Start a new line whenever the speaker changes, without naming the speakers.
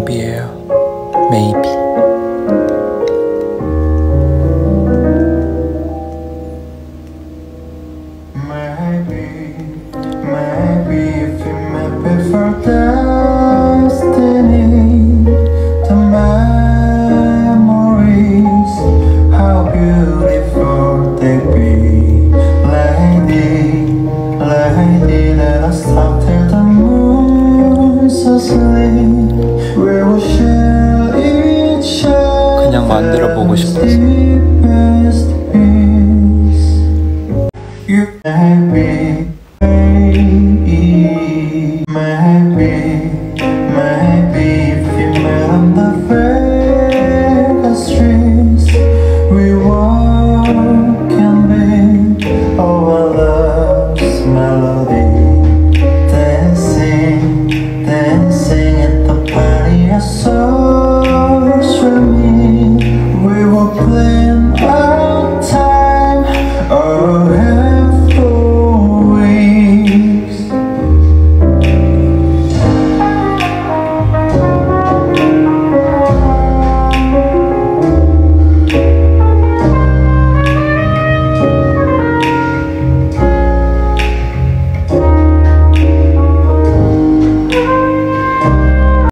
maybemaybe. Maybe,
maybe if you met before destiny, the memories, how beautiful they be. Lady, let us talk till the moon so.
그냥 만들어 보고 싶어서.
time